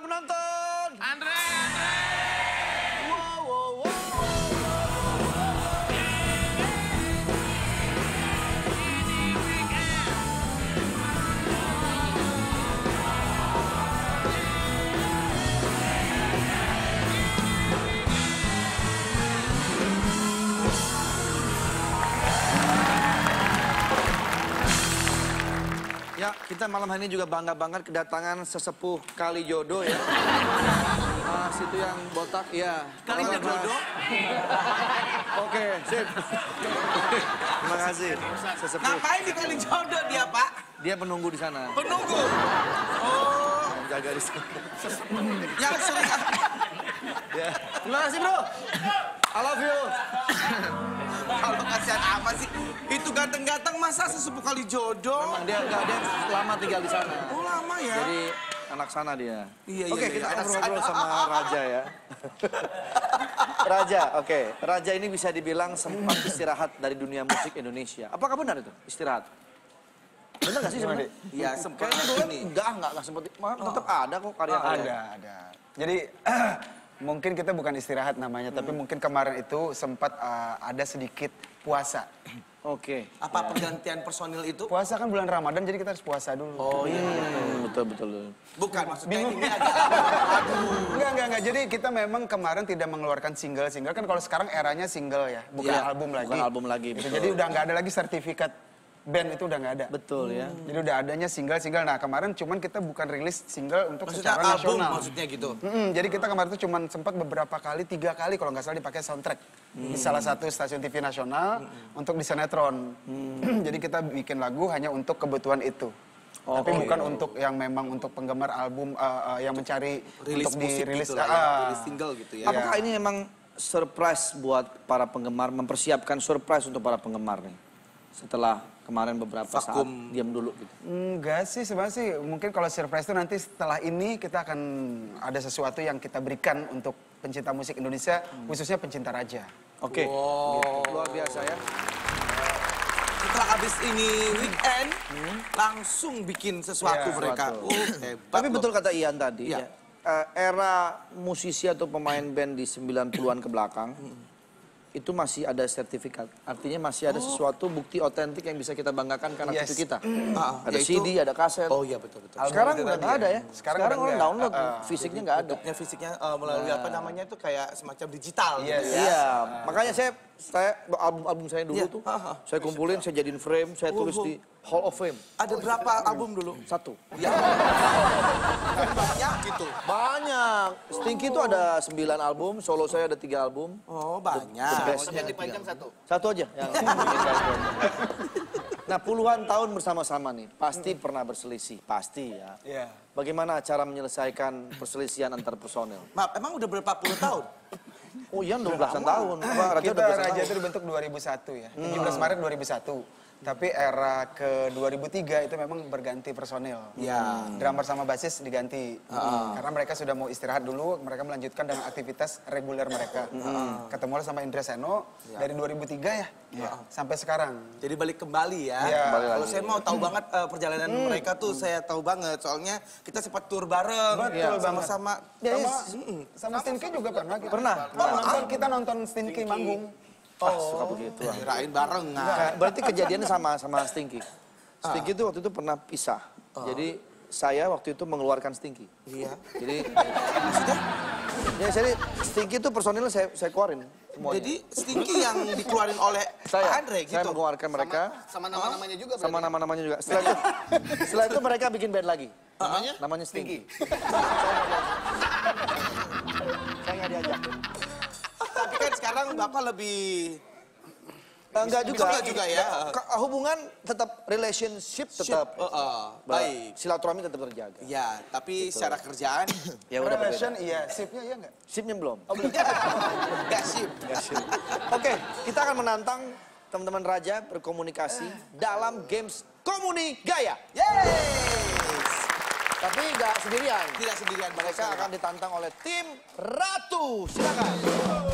para Ya, kita malam hari ini juga bangga banget kedatangan sesepuh Kali Jodoh ya. Mas itu yang botak, ya. Kali Jodoh? Oke, sip. Terima kasih. Sesepuh. Ngapain di kali jodoh dia, Pak? Dia menunggu di sana. Penunggu. Oh, Jaga di sana. yang sering Ya. Terima kasih, Bro. I love you. kalau kasihan apa sih? Ganteng-ganteng masa sesepuh kali jodoh? Memang dia enggak dia lama tinggal di sana. Oh, lama ya. Jadi anak sana dia. Iya, iya, Oke, iya, kita anak ngobrol-ngobrol sama Raja ya. Raja, oke. Raja ini bisa dibilang sempat istirahat dari dunia musik Indonesia. Apakah benar itu? Istirahat? Benar gak sih sebenarnya? Iya, sempat Kayaknya dulu enggak, enggak, enggak sempat. Malah tetap ada kok karya-karya. Ada, ada. Jadi mungkin kita bukan istirahat namanya, tapi Hmm. mungkin kemarin itu sempat uh, ada sedikit puasa. Oke. Apa pergantian personil itu? Puasa kan bulan Ramadan, jadi kita harus puasa dulu. Oh iya. Hmm, betul, betul. Bukan, maksudnya ini agak... Enggak, enggak, enggak. Jadi kita memang kemarin tidak mengeluarkan single. Single kan kalau sekarang eranya single ya, bukan Iya, album lagi. bukan album lagi, Gitu. betul. Jadi udah nggak ada lagi sertifikat band itu udah nggak ada. Betul ya. Jadi udah adanya single-single. Nah kemarin cuman kita bukan rilis single untuk Maksudnya secara album nasional. maksudnya gitu. Mm-mm, jadi kita kemarin tuh cuman sempat beberapa kali, tiga kali kalau nggak salah dipakai soundtrack di salah satu stasiun TV nasional untuk di sinetron. jadi kita bikin lagu hanya untuk kebutuhan itu. Tapi bukan untuk yang memang untuk penggemar album uh, uh, yang mencari Rilis untuk musik dirilis. gitu lah ya, Ah. rilis single gitu ya. Apakah ini memang surprise buat para penggemar, mempersiapkan surprise untuk para penggemar nih? Setelah kemarin beberapa saat Vakum. diam dulu gitu. Enggak sih sebenarnya sih mungkin kalau surprise itu nanti setelah ini kita akan ada sesuatu yang kita berikan untuk pencinta musik Indonesia khususnya pencinta raja. Oke. Gitu. Luar biasa ya. Setelah habis ini weekend, langsung bikin sesuatu Iya, mereka. sesuatu. Oh, hebat Tapi loh. betul kata Ian tadi Iya. ya. eh, era musisi atau pemain band di 90-an ke belakang itu masih ada sertifikat. Artinya masih ada sesuatu bukti otentik yang bisa kita banggakan karena Yes. itu kita. Ah, ada yaitu- CD, ada kaset. Oh iya betul betul. Album Sekarang udah nggak ada ya. Sekarang Sekarang, orang download, Ah, ah. fisiknya nggak ada. Bentuknya fisiknya eh, melalui apa namanya itu kayak semacam digital Yes. gitu ya. Iya, makanya saya saya album-album saya dulu Iya. tuh, Ha, ha. saya kumpulin, saya jadiin frame, saya tulis Oh, oh. di Hall of Fame Ada berapa album dulu? satu. Ya. Banyak gitu. Banyak. Stinky itu ada 9 album, solo saya ada 3 album. Oh, The banyak. Best. Yang dipajang satu. Satu aja. yang. Nah puluhan tahun bersama-sama nih, pasti pernah berselisih, pasti ya. Iya. Bagaimana cara menyelesaikan perselisihan antar personel? Maaf, emang udah berapa puluh tahun? Oh iya, 12 belasan tahun. Apa, Raja Kita Raja tahun. itu dibentuk 2001 ya. 17 Maret 2001. Tapi era ke 2003 itu memang berganti personil. Ya. Drummer sama basis diganti. Karena mereka sudah mau istirahat dulu, mereka melanjutkan dengan aktivitas reguler mereka. Ketemu sama Indra Seno dari 2003 ya, sampai sekarang. Jadi balik kembali ya. Kembali Kalau lagi. saya mau tahu banget eh, perjalanan mereka tuh saya tahu banget. Soalnya kita sempat tur bareng. Betul Iya, banget. sama-sama. Ya, sama, yes. sama Stinky juga pernah. Pernah? Oh, nonton, kita nonton Stinky manggung. Ah, suka begitu. ah. Kirain bareng. Nah. Nah, berarti kejadiannya sama sama Stinky. Stinky itu waktu itu pernah pisah. Jadi saya waktu itu mengeluarkan Stinky. Iya. Jadi maksudnya? Ya jadi Stinky itu personilnya saya saya keluarin semuanya. Jadi Stinky yang dikeluarin oleh saya Pak Andre saya gitu. mengeluarkan mereka Sama nama-namanya juga sama nama-namanya juga. Setelah itu setelah itu mereka bikin band lagi. Namanya? Namanya Stinky. saya nggak diajak. Sekarang Bapak lebih Eh, Enggak juga. Enggak juga ya. Ke- Hubungan tetap relationship tetap. Oh, oh, baik. Silaturahmi tetap terjaga. Ya, tapi secara kerjaan Ya udah berbeda. Relation iya, sipnya iya nggak? Sipnya belum. nggak sip. Oke, kita akan menantang teman-teman Raja berkomunikasi dalam games Komuni Gaya. Yes. Tapi nggak sendirian. Tidak sendirian Mereka akan ditantang oleh tim Ratu. Silakan.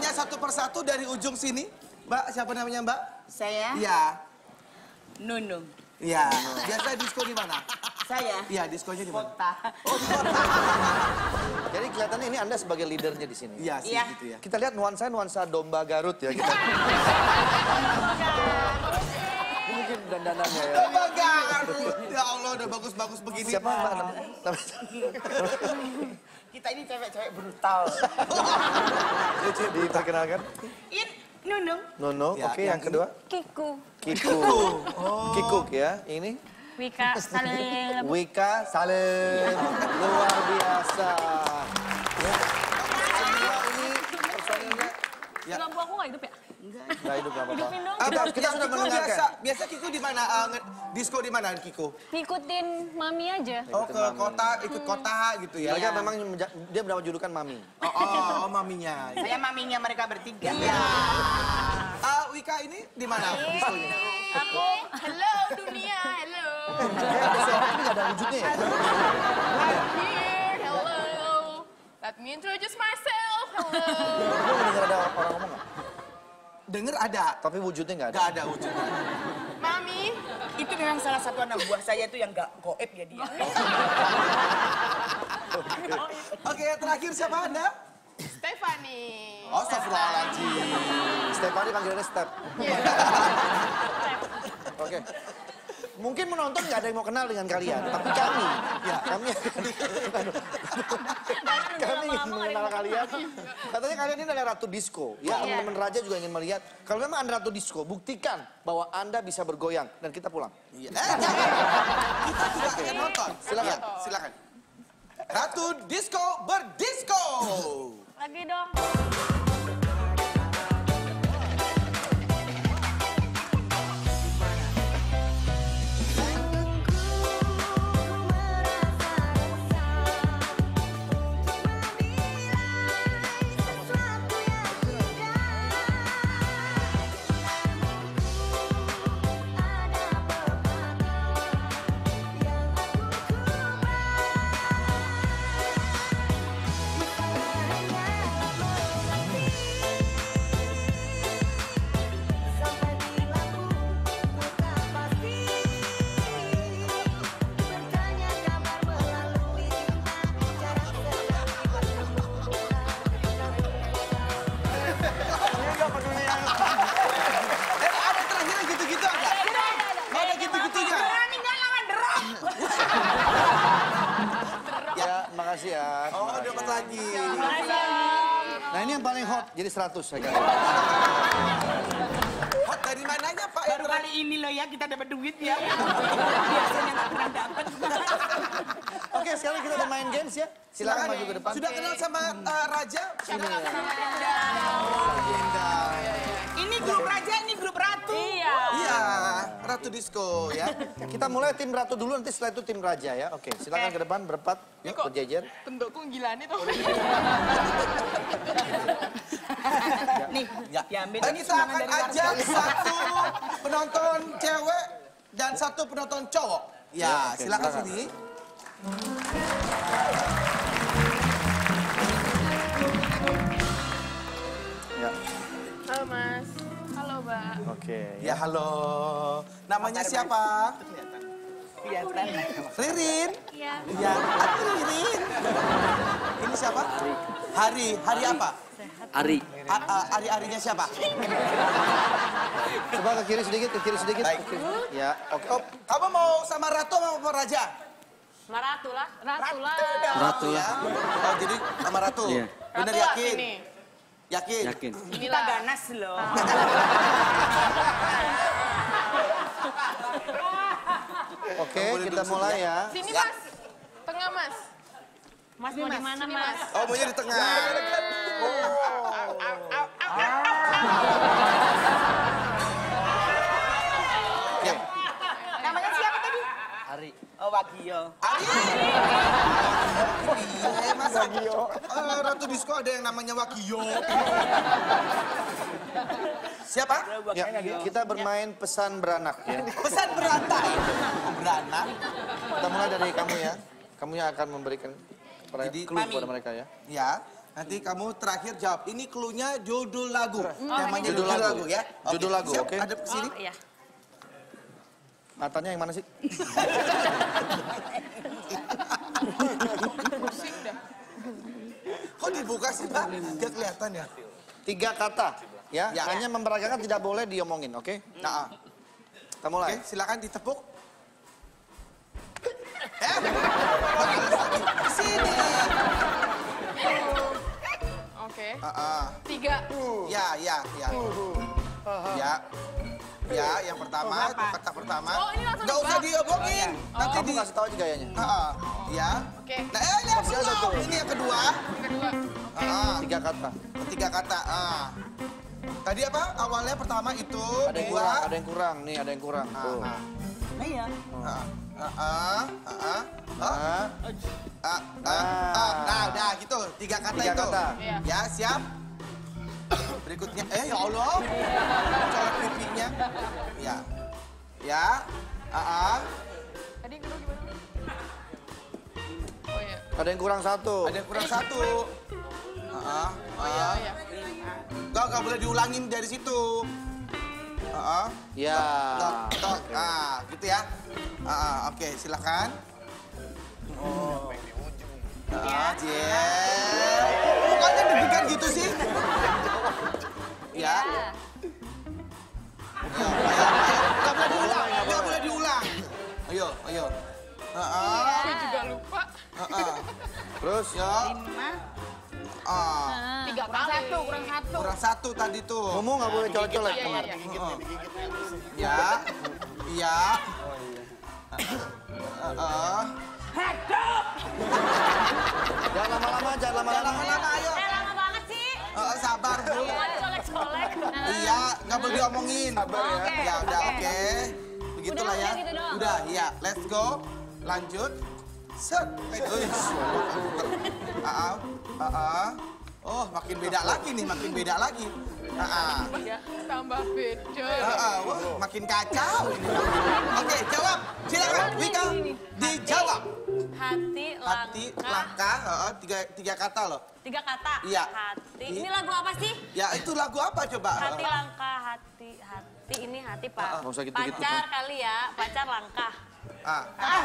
Namanya satu persatu dari ujung sini. Mbak, siapa namanya Mbak? Saya Iya. Nunung. Iya. Biasa disco di mana? Saya Iya, diskonya di mana? Kota. Jadi kelihatannya ini Anda sebagai leadernya di sini. Iya sih Iya. gitu ya. Kita lihat nuansa nuansa domba Garut ya kita. Ini mungkin dandanannya ya. Domba Garut. Ya Allah, udah bagus-bagus begini. Siapa Mbak namanya? Namanya- Kita ini cewek-cewek brutal. Lucu diperkenalkan. In Nunung. Nono, Ya, oke yang yang kedua. Kiku, Kiku. Kikuk ya. Ini Wika, Salim. Wika Salim. Luar biasa. Ya. Ini personilnya Lampu aku nggak hidup ya? Nggak hidup nggak apa-apa. Hidupin dong. Kita, kita sudah Kiko mendengarkan. biasa, biasa Kiko di mana? Nge- disco di mana Kiko? Ngikutin mami aja. Oh ke kota, ikut kota gitu ya? Mereka memang dia mendapat julukan mami. Oh, oh, oh, maminya. Saya maminya mereka bertiga. Ah, Wika ini di mana? Diskonya? Aku, hello dunia, hello. Kayak ada suara tapi nggak ada wujudnya ya. I'm here. Hello. Let me introduce myself. Hello. Lu dengar ada orang ngomong nggak? Dengar ada, Tapi wujudnya nggak ada. nggak ada wujudnya. Mami. Itu memang salah satu anak buah saya itu yang gak goib ya dia. Oke, terakhir siapa Anda? Stephanie. Oh, Astagfirullahaladzim. Stefani panggilannya Step. Oke. Mungkin menonton nggak ada yang mau kenal dengan kalian, tapi kami, ya kami, kami ingin mengenal kalian. Katanya kalian ini adalah ratu disco, ya teman-teman raja juga ingin melihat. Kalau memang anda ratu disco, buktikan bahwa anda bisa bergoyang dan kita pulang. Iya. Eh. Kita juga akan nonton. Silakan. Iya, silakan. Ratu Disco berdisco. Lagi dong. Jadi 100 saya kira. Hot dari mananya Pak? Baru kali ini loh ya kita dapat duit ya. Biasanya nggak pernah dapat. Oke, sekarang kita udah main games ya. Silakan maju ke depan. Sudah kenal sama eh, Raja? Ini ya. Legenda. Ini grup raja, ini grup ratu. Iya. Iya, Ratu Disco ya. Kita mulai tim ratu dulu, nanti setelah itu tim raja ya. Oke, silakan ke depan berempat, yuk Kok berjejer. bentukku gila nih tuh. Nih, Ya. diambil Dan ini kita akan ajak satu penonton cewek dan satu penonton cowok. Ya, oke, silakan silakan. sini. Ya, Halo Mas. Halo Mbak. oke. Ya, halo. Namanya siapa? Kelihatan. Ririn. Iya. Ya, aku Ririn. Ini siapa? Hari. Hari apa? Ari. A- a- Ari-arinya siapa? Coba ke kiri sedikit, ke kiri sedikit. Baik. Oke. Ya, oke. Oh, Kamu mau sama Ratu sama Pak Raja? Maratu lah. Ratu lah. Ratu ya. Oh, jadi sama Ratu. Iya. Bener Ratu lah yakin? sini. Yakin? Yakin. Kita ganas loh. Oke, boleh kita mulai sini ya. Sini Ya. Mas. Tengah Mas. Mas mau di mana mas? Oh, maunya di tengah. Oke. Ratu Disco ada yang namanya Wakio. Siapa? Ya, kita bermain pesan beranak ya. Pesan berantai. Oh, beranak. Kita mulai dari kamu ya. Kamu yang akan memberikan Jadi, clue Mami. pada mereka ya. Ya, nanti kamu terakhir jawab. Ini clue-nya judul lagu. Temanya Judul judul, lagu. lagu. ya. Oke, Judul lagu, oke. Ada ke sini. Oh, iya. Matanya yang mana sih? Kok dibuka sih, Pak? Gak kelihatan ya? Tiga kata. Ya, Ya. hanya memperagakan tidak boleh diomongin, oke? Nah, Kita oke, mulai. silakan ditepuk. Eh. Sini. Oke. Ah, ah. Tiga. Ya, ya, ya. Ya. Ya, yang pertama, itu kata pertama. Oh, ini langsung Nggak usah nebak. diomongin. Nanti Kamu di... kasih tahu aja gayanya. Ah. Ya. Oke. Nah, eh, ini yang tuh. Ini yang kedua. Yang kedua. Ah, Tiga kata. tiga kata. Ah. Tadi apa? Awalnya pertama itu Ada yang dua. kurang, ada yang kurang. Nih, ada yang kurang. Tuh. Ah, Iya. ah, ah, ah, ah, ah. Nah, Ah, ah, ah. Nah, udah gitu. Tiga kata Tiga itu. kata. Iya. Ya, siap. Berikutnya, eh ya Allah. Ya. Ya. Ah, ah. Tadi yang kedua gimana? Oh iya. ada yang kurang satu. Ada yang kurang satu. Ah, ah. Oh iya, ah. oh iya. Enggak, enggak boleh diulangin dari situ. Ah, ah. Ya. Tok, tok. Ah, gitu ya. Ah, ah, oke, silakan. Oh. Ah, cie. Bukannya deg-degan gitu sih? Ya. Iya. Terus, Ya. Ah, Tiga kurang satu, kurang satu. kurang satu tadi tuh. ngomong nggak boleh colek-colek. Iya, iya, iya. Ya. Iya. Ah. Jangan lama-lama, jangan Jangan lama-lama. lama-lama, ayo. Eh, lama banget sih. Ah, sabar, Bu. Dicolek-colek. Iya, nggak boleh diomongin. Oke, Ya udah, oke. oke. Begitulah Udah, ya. udah gitu. Udah, iya. Let's go. Lanjut. Set. Wih, ah, ah, ah, ah. Oh, makin beda lagi nih, makin beda lagi. Ah, ah. Tambah beda. Ah, ah. Wah, makin kacau. Oke, jawab. Silakan, Wika. Dijawab. Hati, Hati, langkah. langkah, ah, ah, tiga, tiga kata loh. Tiga kata. Iya. Hati. Ini lagu apa sih? Ya, itu lagu apa coba? Hati langkah, hati, hati. Ini hati, Pak. Gitu-gitu, Pacar kali ya, pacar langkah. Ah, ah,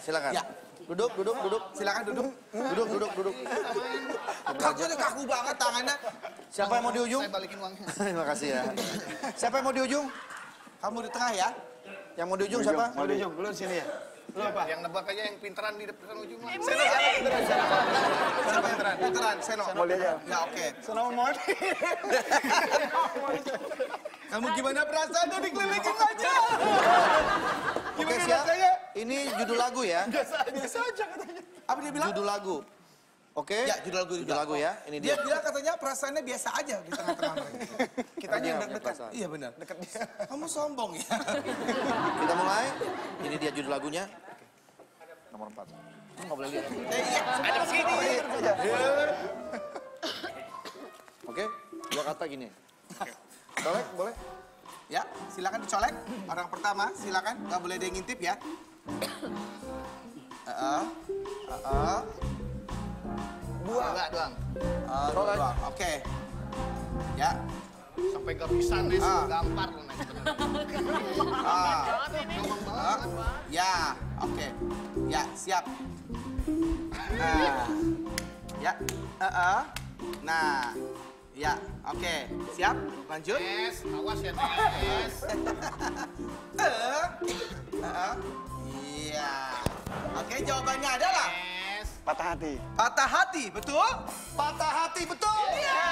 silakan. Ya. Duduk, duduk, duduk. Silakan duduk. Duduk, duduk, duduk. Kakunya kaku banget tangannya. Siapa yang mau di ujung? Saya balikin uangnya. Terima kasih ya. Siapa yang mau di ujung? Kamu di tengah ya. Yang mau di ujung siapa? Mau di ujung, lu sini ya. Yang nebak aja yang pinteran di depan ujung lah. Siapa yang teran? Teran, Seno. Mau dia aja. Ya, oke. Senang mau. Kamu gimana perasaannya dikelilingin aja? Judul lagu ya. Biasa aja katanya. Apa dia bilang? Judul lagu. Oke. Ya, judul lagu Judul lagu ya. Ini Dia dia. bilang katanya perasaannya biasa aja di tengah-tengah mereka. Kita Kitanya yang deg-degan. Iya benar. Deket dia. Kamu sombong ya. Kita mulai. Ini dia judul lagunya. Nomor 4. Lu nggak boleh lihat. Eh, iya, ada sini. Oke. Dua kata gini. Colek, boleh? Ya, silakan dicolek. Orang pertama, silakan. Gak boleh ada yang ngintip ya. Dua. Enggak doang. Eh, dua, dua. Oke. Ya. Sampai gak bisa nih, Ah. gampar lu naik. Ah. Ah. Ya, oke. Ya, siap. Nah. Ya. Nah. Ya, oke. Siap? Lanjut. Nes, awas ya Nes. Eh. Heeh. Iya. Oke, jawabannya adalah Nes. Patah hati. patah hati, betul? Patah hati, betul. Ya.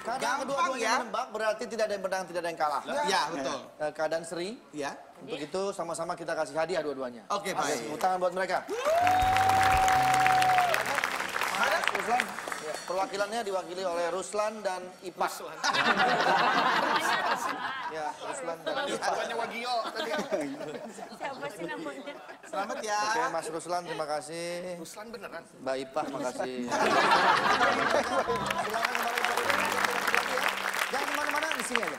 Karena Gampang kedua-duanya ya. menembak berarti tidak ada yang menang, tidak ada yang kalah. Ya, betul. Eh, keadaan seri. Ya. Untuk itu sama-sama kita kasih hadiah dua-duanya. Oke, baik. Tepuk tangan buat mereka. Mana? Ruslan. Ya, perwakilannya diwakili oleh Ruslan dan Ipas. ya, Ruslan dan Ipas. Bukannya Wagio tadi. Siapa sih namanya? Selamat ya. Oke, Mas Ruslan terima kasih. Ruslan beneran. Mbak Ipah makasih. Silakan kembali ke Jangan ke mana-mana, di sini aja.